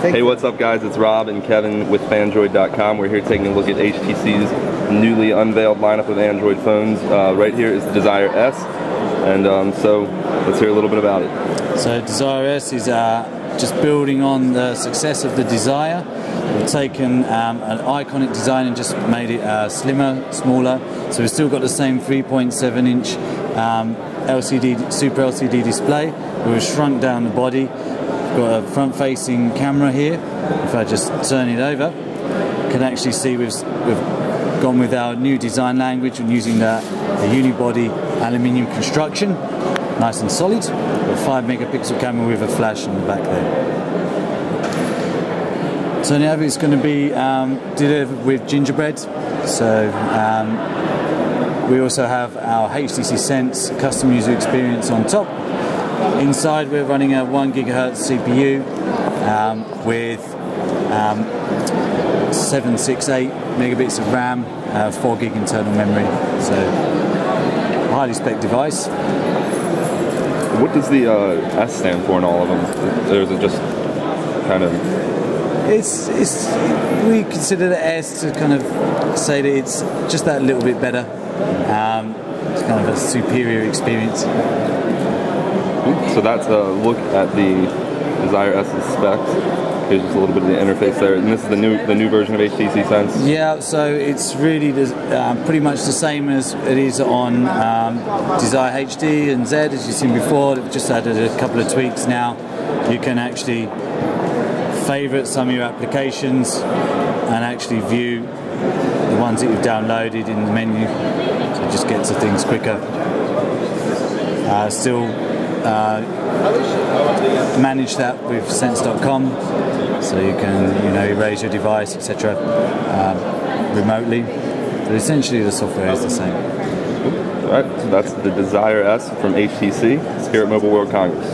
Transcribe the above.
Hey, what's up, guys? It's Rob and Kevin with Phandroid.com. We're here taking a look at HTC's newly unveiled lineup of Android phones. Uh, right here is the Desire S, and um, so let's hear a little bit about it. So Desire S is uh, just building on the success of the Desire. We've taken um, an iconic design and just made it uh, slimmer, smaller. So we've still got the same 3.7 inch um, LCD, Super LCD display. We've shrunk down the body. Got a front-facing camera here. If I just turn it over, can actually see we've, we've gone with our new design language and using the, the unibody aluminium construction. Nice and solid. Got a 5 megapixel camera with a flash in the back there. So now it's going to be um, delivered with gingerbread. So um, we also have our HTC Sense custom user experience on top. Inside we're running a 1 gigahertz CPU um, with um, 768 megabits of RAM, uh, 4 gig internal memory. So highly spec device. What does the uh, S stand for in all of them? Or is it just kind of it's it's we consider the S to kind of say that it's just that little bit better. Um, it's kind of a superior experience. So that's a look at the Desire S's specs. Here's just a little bit of the interface there, and this is the new the new version of HTC Sense. Yeah, so it's really uh, pretty much the same as it is on um, Desire HD and Z, as you've seen before. They've just added a couple of tweaks now. You can actually favorite some of your applications and actually view the ones that you've downloaded in the menu so it just gets to things quicker. Uh, still uh, manage that with sense.com so you can you know erase your device etc um, remotely but essentially the software is the same. All right, so that's the Desire S from HTC here at Mobile World Congress.